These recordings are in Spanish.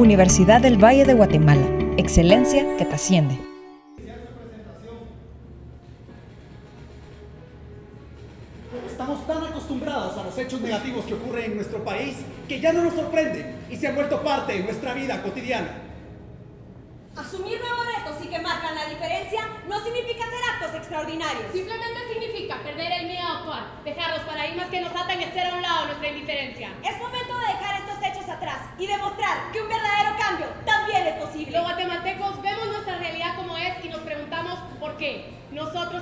Universidad del Valle de Guatemala. Excelencia que trasciende. Estamos tan acostumbrados a los hechos negativos que ocurren en nuestro país que ya no nos sorprenden y se han vuelto parte de nuestra vida cotidiana. Asumir nuevos retos y que marcan la diferencia no significa hacer actos extraordinarios. Simplemente significa perder el miedo a actuar, dejar los paradigmas que nos atan y hacer a un lado nuestra indiferencia. Es momento de dejar estos hechos atrás y demostrar que un verdadero cambio también es posible. Los guatemaltecos vemos nuestra realidad como es y nos preguntamos por qué.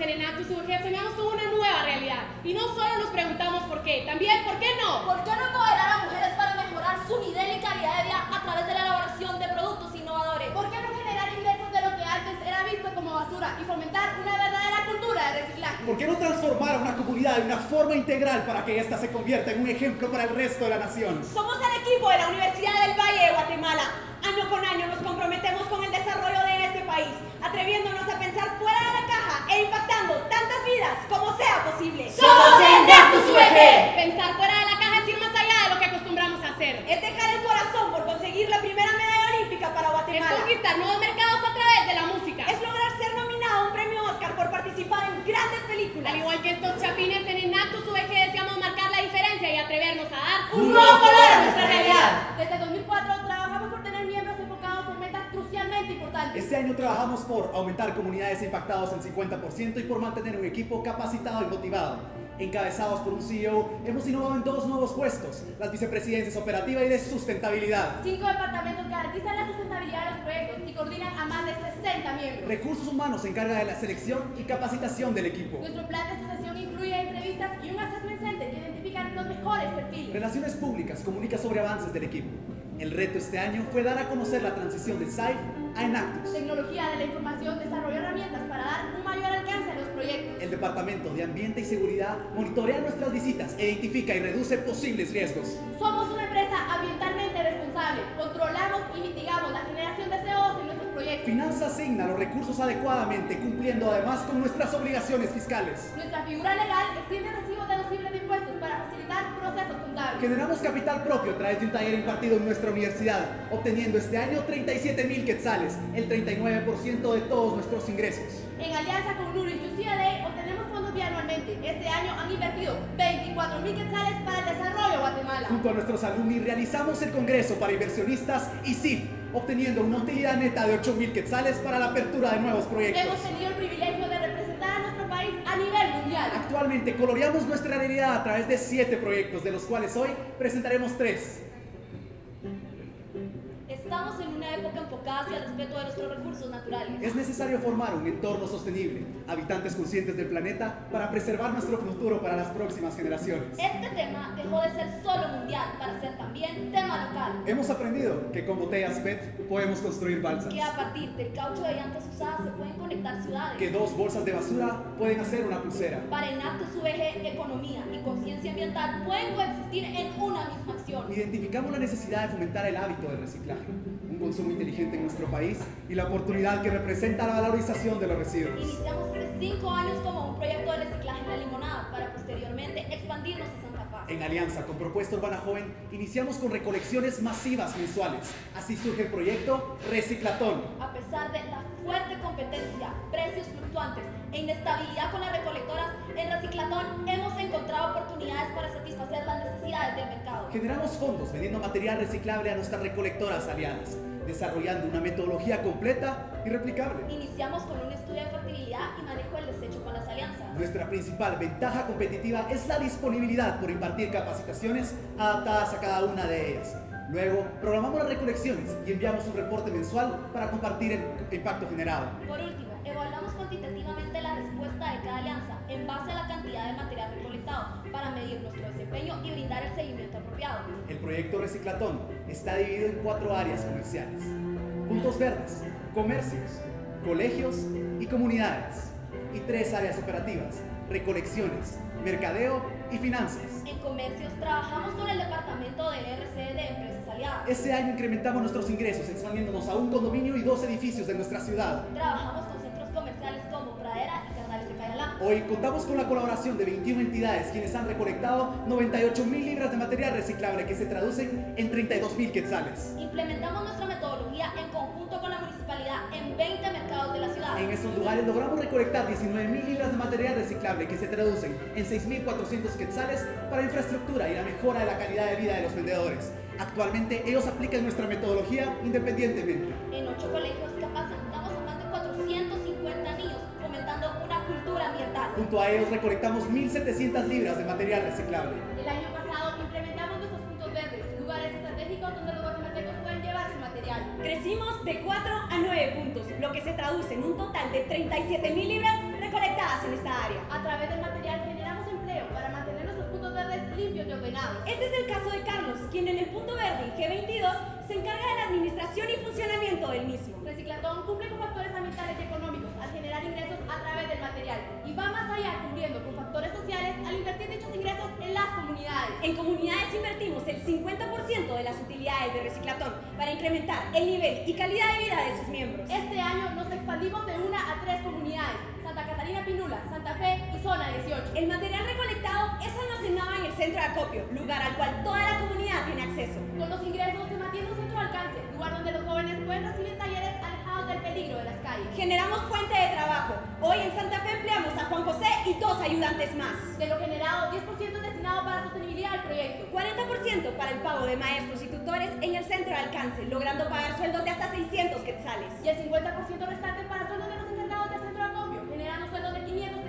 En Enactus UG soñamos con una nueva realidad y no solo nos preguntamos por qué, también por qué no. ¿Por qué no empoderar a mujeres para mejorar su nivel y calidad de vida a través de la elaboración de productos innovadores? ¿Por qué no generar ingresos de lo que antes era visto como basura y fomentar una verdadera cultura de reciclaje? ¿Por qué no transformar a una comunidad de una forma integral para que ésta se convierta en un ejemplo para el resto de la nación? Somos el equipo de la Universidad del Valle de Guatemala. Año con año nos comprometemos con el desarrollo de este país, atreviéndonos a pensar fuera de la caja e impactando tantas vidas como sea posible. ¡Somos Enactus UG! Pensar fuera de la caja es ir más allá de lo que acostumbramos a hacer. Es dejar el corazón por conseguir la primera medalla olímpica para Es Guatemala. conquistar nuevos mercados a través de la música. Es lograr ser nominado a un premio Oscar por participar en grandes películas. Al igual que estos chapines en Enactus UG deseamos marcar la diferencia y atrevernos a dar Un nuevo color a nuestra realidad. Desde 2004 trabajamos por aumentar comunidades impactadas en 50% y por mantener un equipo capacitado y motivado. Encabezados por un CEO, hemos innovado en dos nuevos puestos, las vicepresidencias operativa y de sustentabilidad. Cinco departamentos garantizan la sustentabilidad de los proyectos y coordinan a más de 60 miembros. Recursos Humanos se encarga de la selección y capacitación del equipo. Nuestro plan de asociación incluye entrevistas y un assessment center que identifican los mejores perfiles. Relaciones Públicas comunica sobre avances del equipo. El reto este año fue dar a conocer la transición de SAIF a Enactus. Tecnología de la información desarrolló herramientas para dar un mayor alcance a los proyectos. El Departamento de Ambiente y Seguridad monitorea nuestras visitas e identifica y reduce posibles riesgos. Somos una empresa ambientalmente responsable. Controlamos y mitigamos la generación de CO2 en nuestros proyectos. Finanza asigna los recursos adecuadamente, cumpliendo además con nuestras obligaciones fiscales. Nuestra figura legal extiende Generamos capital propio a través de un taller impartido en nuestra universidad, obteniendo este año 37 mil quetzales, el 39% de todos nuestros ingresos. En alianza con Luro y UCLA obtenemos fondos bianualmente. Este año han invertido 24 mil quetzales para el desarrollo de Guatemala. Junto a nuestros alumni realizamos el Congreso para Inversionistas y CIF, obteniendo una utilidad neta de 8 mil quetzales para la apertura de nuevos proyectos. Hemos tenido el privilegio de Actualmente coloreamos nuestra realidad a través de siete proyectos, de los cuales hoy presentaremos tres. Estamos en una época enfocada hacia el respeto de nuestros recursos naturales. Es necesario formar un entorno sostenible, habitantes conscientes del planeta, para preservar nuestro futuro para las próximas generaciones. Este tema dejó de ser solo mundial para ser también tema local. Hemos aprendido que con botellas PET podemos construir balsas, Que a partir del caucho de llantas usadas se pueden conectar ciudades. que dos bolsas de basura pueden hacer una pulsera, Para Enactus UG, economía y conciencia ambiental pueden coexistir en una misma acción. Identificamos la necesidad de fomentar el hábito del reciclaje, un consumo inteligente en nuestro país y la oportunidad que representa la valorización de los residuos. Iniciamos hace cinco años como un proyecto de reciclaje en la limonada para posteriormente expandirnos a Paz. En alianza con Propuesta Urbana Joven, iniciamos con recolecciones masivas mensuales. Así surge el proyecto Reciclatón. A pesar de la fuerte competencia, precios fluctuantes e inestabilidad con las recolectoras, en Reciclatón hemos encontrado oportunidades para satisfacer las necesidades del mercado. Generamos fondos vendiendo material reciclable a nuestras recolectoras aliadas, desarrollando una metodología completa y replicable. Iniciamos con un estudio de fertilidad y manejo del desecho con las alianzas. Nuestra principal ventaja competitiva es la disponibilidad por impartir capacitaciones adaptadas a cada una de ellas. Luego, programamos las recolecciones y enviamos un reporte mensual para compartir el impacto generado. Por último, evaluamos cuantitativamente la respuesta de cada alianza en base a la cantidad de material recolectado para medir nuestro desempeño y brindar el seguimiento apropiado. El proyecto Reciclatón está dividido en cuatro áreas comerciales. Puntos verdes, comercios, colegios y comunidades. Y tres áreas operativas, recolecciones, mercadeo y finanzas. En comercios trabajamos con el departamento de RCD de Empresas Este año incrementamos nuestros ingresos expandiéndonos a un condominio y dos edificios de nuestra ciudad. Trabajamos con centros comerciales como Pradera y Carnales de Cayalá. Hoy contamos con la colaboración de 21 entidades quienes han recolectado 98 mil libras de material reciclable que se traducen en 32 mil quetzales. Implementamos nuestra metodología en conjunto con la municipalidad en 20 mercados de la ciudad. En estos lugares logramos recolectar 19 mil libras de material reciclable que se traducen en 6.400 quetzales para infraestructura y la mejora de la calidad de vida de los vendedores. Actualmente ellos aplican nuestra metodología independientemente. En ocho colegios capacitamos a más de 450 niños fomentando una cultura ambiental. Junto a ellos recolectamos 1.700 libras de material reciclable. El año pasado implementamos nuestros puntos verdes, lugares estratégicos donde los guatemaltecos pueden llevar su material. Crecimos de 4 a 9 puntos, lo que se traduce en un total de 37 mil libras recolectadas en esta área. A través Este es el caso de Carlos, quien en el punto verde G22 se encarga de la administración y funcionamiento del mismo. Reciclatón cumple con factores ambientales y económicos al generar ingresos a través del material y va más allá cumpliendo con factores sociales invertir dichos ingresos en las comunidades. En comunidades invertimos el 50% de las utilidades de Reciclatón para incrementar el nivel y calidad de vida de sus miembros. Este año nos expandimos de una a tres comunidades, Santa Catarina Pinula, Santa Fe y Zona 18. El material recolectado es almacenado en el centro de acopio, lugar al cual toda la comunidad tiene acceso. Con los ingresos se mantiene un centro de alcance, lugar donde los jóvenes pueden recibir talleres del peligro de las calles. Generamos fuente de trabajo. Hoy en Santa Fe empleamos a Juan José y dos ayudantes más. De lo generado, 10% es destinado para sostenibilidad del proyecto. 40% para el pago de maestros y tutores en el centro de alcance, logrando pagar sueldos de hasta 600 quetzales. Y el 50% restante para sueldos de los encargados del centro de acopio, generando sueldos de 500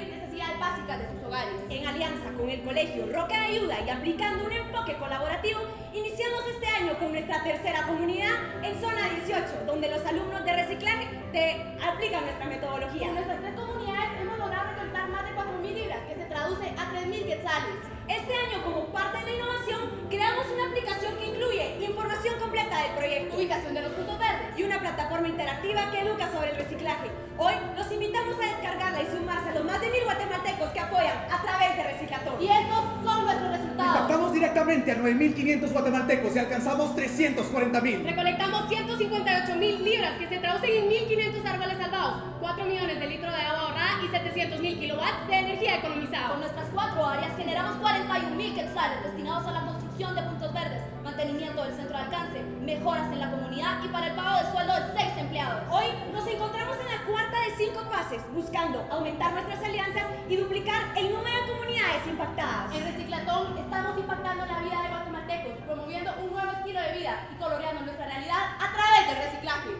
necesidades básicas de sus hogares. En alianza con el Colegio Roca de Ayuda y aplicando un enfoque colaborativo, iniciamos este año con nuestra tercera comunidad en Zona 18, donde los alumnos de reciclaje te aplican nuestra metodología. En nuestras tres comunidades hemos logrado recolectar más de 4.000 libras, que se traduce a 3.000 quetzales. Este año, como parte de la innovación, creamos una aplicación que incluye información completa del proyecto Ubicación de los puntos verdes. y una plataforma interactiva que educa sobre el reciclaje. Hoy los invitamos a descargarla y sumarse a los más de mil guatemaltecos que apoyan a través de Reciclatón. Y estos son nuestros resultados. Impactamos directamente a 9.500 guatemaltecos y alcanzamos 340.000. Recolectamos 158 mil libras que se traducen en 1.500 árboles salvados, 4 millones de litros de agua ahorrada y 700 mil kilowatts de energía economizada. Con nuestras cuatro áreas generamos 41 mil quetzales destinados a la construcción de puntos verdes, mantenimiento del centro de alcance, mejoras en la comunidad y para el pago de sueldo de seis empleados. Hoy nos encontramos cuarta de cinco fases, buscando aumentar nuestras alianzas y duplicar el número de comunidades impactadas. En Reciclatón estamos impactando la vida de guatemaltecos, promoviendo un nuevo estilo de vida y coloreando nuestra realidad a través del reciclaje.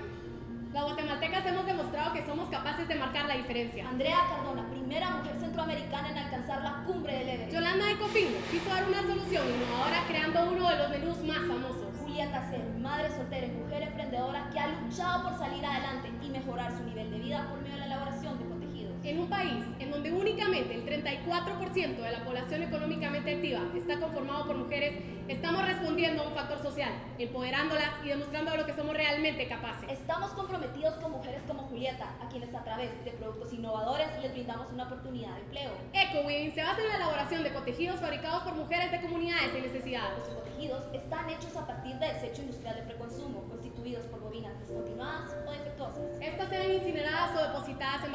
Las guatemaltecas hemos demostrado que somos capaces de marcar la diferencia. Andrea Cardona, primera mujer centroamericana en alcanzar la cumbre del Everest. Yolanda de Copino quiso dar una solución innovadora creando uno de los menús más famosos. Julieta Ser, madre soltera y mujer emprendedora que ha luchado por salir adelante y mejorar su nivel de vida por medio de la elaboración de. En un país en donde únicamente el 34% de la población económicamente activa está conformado por mujeres, estamos respondiendo a un factor social, empoderándolas y demostrando de lo que somos realmente capaces. Estamos comprometidos con mujeres como Julieta, a quienes a través de productos innovadores les brindamos una oportunidad de empleo. EcoWeaving se basa en la elaboración de cotejidos fabricados por mujeres de comunidades en necesidad. Los protegidos están hechos a partir de desecho industrial de preconsumo, constituidos por bobinas descontinuadas o defectuosas. Estas ven incineradas o depositadas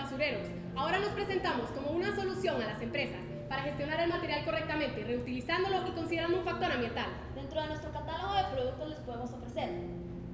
basureros. Ahora nos presentamos como una solución a las empresas para gestionar el material correctamente, reutilizándolo y considerando un factor ambiental. Dentro de nuestro catálogo de productos les podemos ofrecer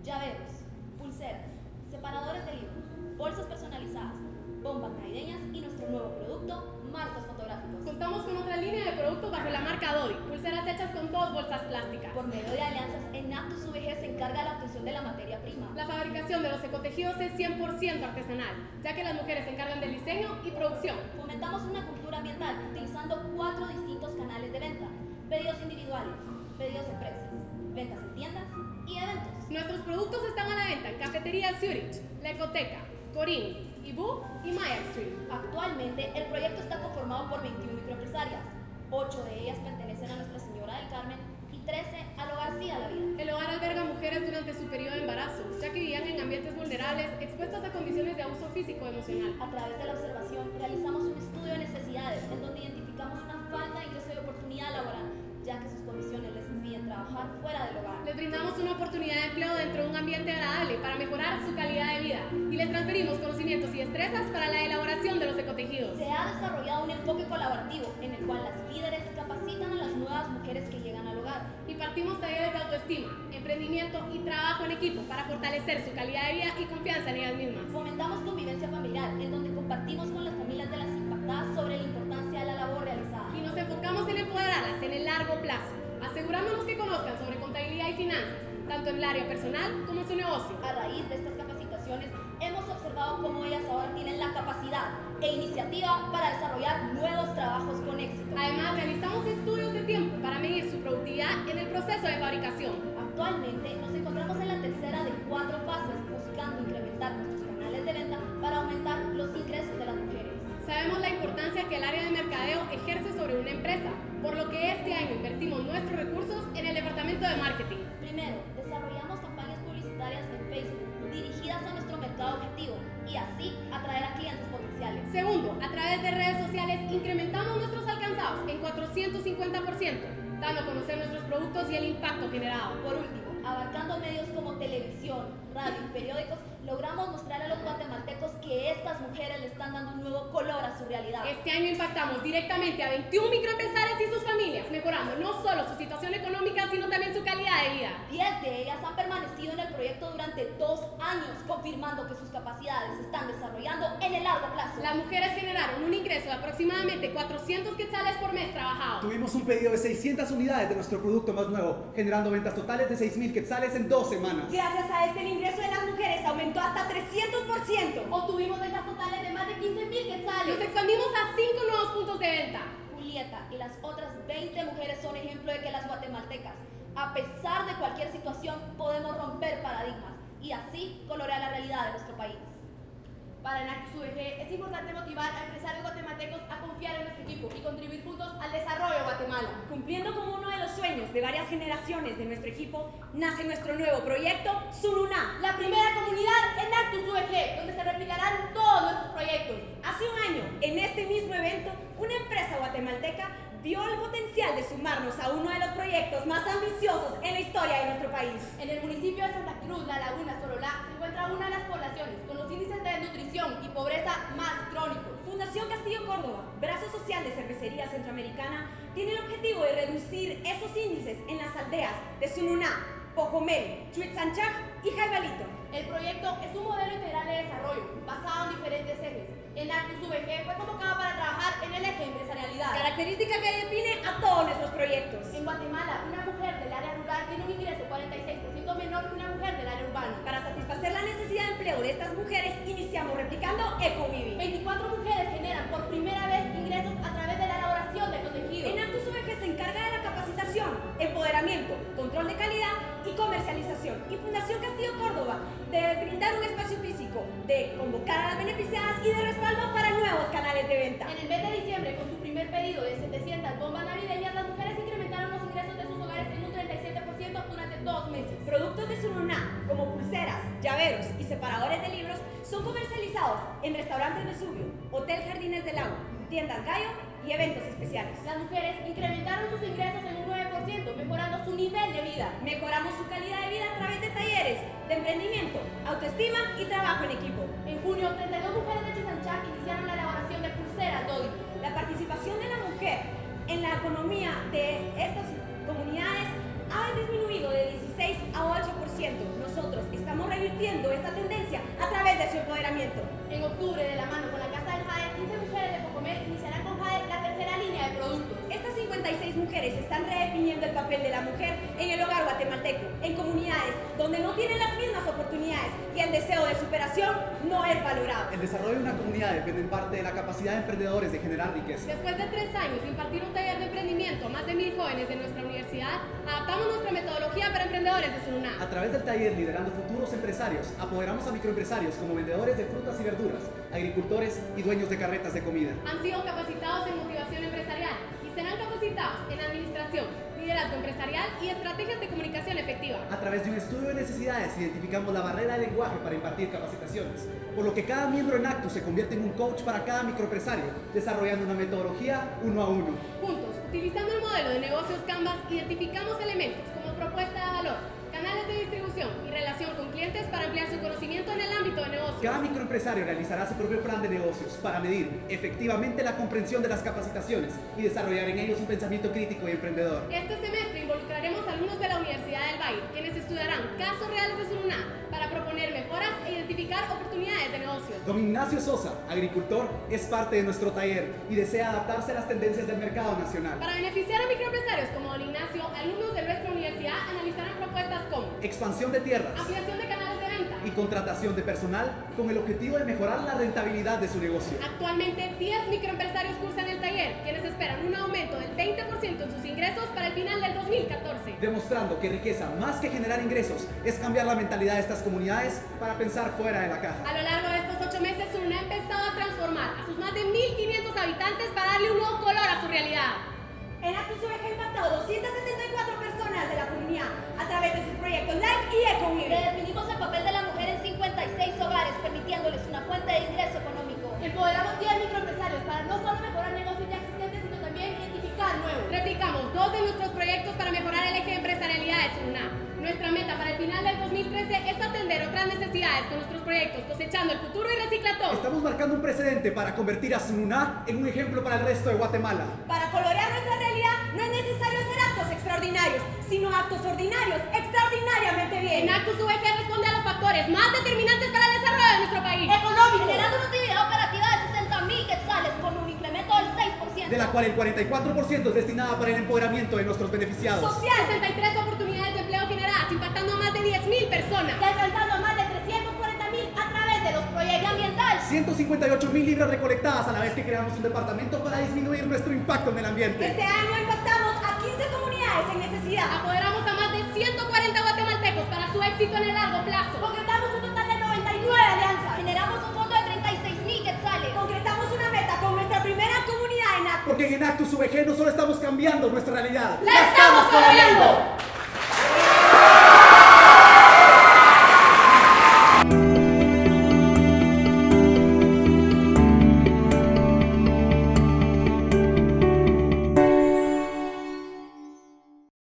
llaveros, pulseras, separadores de libros, bolsas personalizadas, bombas navideñas y nuestro nuevo producto, marcos fotográficos. Contamos con otra línea de productos bajo la marca Dori, pulseras hechas con dos bolsas plásticas. Por medio de alianzas, Enactus VG se encarga de la obtención de la materia prima. La fabricación de los ecotejidos es 100% artesanal, ya que las mujeres se encargan del diseño y producción. Fomentamos una cultura ambiental utilizando cuatro distintos canales de venta: pedidos individuales, pedidos empresas, ventas en tiendas y eventos. Nuestros productos están a la venta en Cafetería Zurich, La Ecoteca, Corín, Ibu y Maya Street. Actualmente, el proyecto está conformado por 21 microempresarias. Ocho de ellas pertenecen a Nuestra Señora del Carmen y 13 al Hogar Sí a la Vida. El hogar alberga mujeres durante su periodo de embarazo, ya que vivían en ambientes vulnerables, expuestas a condiciones de abuso físico emocional. A través de la observación, realizamos un estudio de necesidades en donde identificamos una falta de ingreso de oportunidad laboral, ya que sus condiciones les impiden trabajar. trabajar fuera del hogar. Les brindamos una oportunidad de empleo dentro de un ambiente agradable transferimos conocimientos y destrezas para la elaboración de los ecotejidos. Se ha desarrollado un enfoque colaborativo en el cual las líderes capacitan a las nuevas mujeres que llegan al hogar. Y partimos talleres de autoestima, emprendimiento y trabajo en equipo para fortalecer su calidad de vida y confianza en ellas mismas. Fomentamos convivencia familiar, en donde compartimos con las familias de las impactadas sobre la importancia de la labor realizada. Y nos enfocamos en empoderarlas en el largo plazo, asegurándonos que conozcan sobre contabilidad y finanzas, tanto en el área personal como en su negocio. A raíz de estas capacitaciones, observado cómo ellas ahora tienen la capacidad e iniciativa para desarrollar nuevos trabajos con éxito. Además, realizamos estudios de tiempo para medir su productividad en el proceso de fabricación. Actualmente nos encontramos en la tercera de cuatro fases, buscando incrementar nuestros canales de venta para aumentar los ingresos de las mujeres. Sabemos la importancia que el área de mercadeo ejerce sobre una empresa, por lo que este año invertimos nuestros recursos en el departamento de marketing. 450%, dando a conocer nuestros productos y el impacto generado. Por último, abarcando medios como televisión, radio y periódicos, logramos mostrar a los guatemaltecos que estas mujeres le están dando un nuevo color a su realidad. Este año impactamos directamente a 21 microempresarios y sus familias, mejorando no solo su situación económica, sino también su calidad de vida. 10 de ellas han permanecido en el proyecto durante dos años, confirmando que sus capacidades se están desarrollando en el largo plazo. Las mujeres generaron un ingreso de aproximadamente 400 quetzales por mes trabajado. Tuvimos un pedido de 600 unidades de nuestro producto más nuevo, generando ventas totales de 6.000 quetzales en dos semanas. Gracias a este, ingreso de las mujeres aumentó hasta 300%. Obtuvimos ventas totales de más de 15 mil Nos quetzales. expandimos a 5 nuevos puntos de venta. Julieta y las otras 20 mujeres son ejemplo de que las guatemaltecas, a pesar de cualquier situación, podemos romper paradigmas y así colorear la realidad de nuestro país. Para Enactus VG es importante motivar a empresarios guatemaltecos a confiar en nuestro equipo y contribuir juntos al desarrollo de Guatemala. Cumpliendo con uno de los sueños de varias generaciones de nuestro equipo, nace nuestro nuevo proyecto Sununa. La primera comunidad Enactus VG, donde se replicarán todos nuestros proyectos. Hace un año, en este mismo evento, una empresa guatemalteca vio el potencial de sumarnos a uno de los proyectos más ambiciosos en la historia de nuestro país. En el municipio de Santa Cruz, La Laguna, Sorolá, se encuentra una de las poblaciones con los índices de nutrición y pobreza más crónicos. Social de Cervecería Centroamericana, tiene el objetivo de reducir esos índices en las aldeas de Sununá, Pojomel, Chuitzanchaj y Jaibalito. El proyecto es un modelo integral de desarrollo basado en diferentes ejes. Enactus VG fue convocado para trabajar en el eje empresarialidad. Característica que define a todos nuestros proyectos. En Guatemala, una mujer del área rural tiene un ingreso 46% menor que una mujer del área urbana. Para satisfacer la necesidad de empleo de estas mujeres, iniciamos replicando EcoVivi. 24 mujeres generan meses. Productos de Sununá, como pulseras, llaveros y separadores de libros, son comercializados en restaurantes Vesubio, Hotel Jardines del Lago, tiendas Gallo y eventos especiales. Las mujeres incrementaron sus ingresos en un 9%, mejorando su nivel de vida. Mejoramos su calidad de vida a través de talleres de emprendimiento, autoestima y trabajo en equipo. En junio, 32 mujeres de Chisanchac iniciaron la elaboración de pulseras Dodi. La participación de la mujer en la economía de estas comunidades ha disminuido de 16 a 8%. Nosotros estamos revirtiendo esta tendencia a través de su empoderamiento. En octubre, de la mano con la Casa del JAE, 15 mujeres de Pocomer iniciarán con JAE la tercera línea de productos. Estas 56 mujeres están redefiniendo el papel de la mujer en el hogar guatemalteco, en comunidades donde no tienen las mismas oportunidades y el deseo de superación no es valorado. El desarrollo de una comunidad depende en parte de la capacidad de emprendedores de generar riqueza. Después de tres años de impartir un taller de emprendimiento a más de mil jóvenes de nuestra universidad, adaptamos nuestra metodología para emprendedores de Sununá. A través del taller Liderando Futuros Empresarios, apoderamos a microempresarios como vendedores de frutas y verduras, agricultores y dueños de carretas de comida. Han sido capacitados en motivación empresarial y serán capacitados en administración, liderazgo empresarial y estrategias de comunicación efectiva. A través de un estudio de necesidades identificamos la barrera de lenguaje para impartir capacitaciones, por lo que cada miembro en Actus se convierte en un coach para cada microempresario, desarrollando una metodología uno a uno. Juntos, utilizando el modelo de negocios Canvas, identificamos elementos como propuesta de valor, canales de distribución y relación con clientes para ampliar su conocimiento en el ámbito de negocios. Cada microempresario realizará su propio plan de negocios para medir efectivamente la comprensión de las capacitaciones y desarrollar en ellos un pensamiento crítico y emprendedor. Este semestre involucraremos alumnos de la Universidad del Valle, quienes estudiarán casos reales de Sununa e identificar oportunidades de negocios. Don Ignacio Sosa, agricultor, es parte de nuestro taller y desea adaptarse a las tendencias del mercado nacional. Para beneficiar a microempresarios como Don Ignacio, alumnos de nuestra universidad analizarán propuestas como Expansión de tierras ampliación de canales de venta. y contratación de personal con el objetivo de mejorar la rentabilidad de su negocio. Actualmente, 10 microempresarios cursan el taller, quienes esperan un aumento del 20% en sus final del 2014. Demostrando que riqueza, más que generar ingresos, es cambiar la mentalidad de estas comunidades para pensar fuera de la caja. A lo largo de estos ocho meses, Sununa ha empezado a transformar a sus más de 1.500 habitantes para darle un nuevo color a su realidad. En Actus UVG ha impactado 274 personas de la comunidad a través de sus proyectos Live y EcoWin. Redefinimos el papel de la mujer en 56 hogares, permitiéndoles una fuente de ingreso económico. Empoderamos 10 microempresarios para no solo mejorar negocios ya existentes, sino también identificar nuevos. Dos de nuestros proyectos para mejorar el eje de empresarialidad de Sununa. Nuestra meta para el final del 2013 es atender otras necesidades con nuestros proyectos, cosechando el futuro y reciclatón. Estamos marcando un precedente para convertir a Sununa en un ejemplo para el resto de Guatemala. Para colorear nuestra realidad no es necesario hacer actos extraordinarios, sino actos ordinarios extraordinariamente bien. En Actus VG responde a los factores más determinantes para el desarrollo de nuestro país. Económico, Generando una utilidad operativa de 60 mil quetzales con un incremento del 6%. De la cual el 44% es destinada para el empoderamiento de nuestros beneficiados. social, 63 oportunidades de empleo generadas, impactando a más de 10.000 personas. Y alcanzando a más de 340 mil a través de los proyectos. ambiental. 158 mil libras recolectadas a la vez que creamos un departamento para disminuir nuestro impacto en el ambiente. este año impactamos a 15 comunidades en necesidad. Apoderamos a más de 140 guatemaltecos para su éxito en el largo plazo. En Actus. Actus VG no solo estamos cambiando nuestra realidad, ¡La estamos coloreando!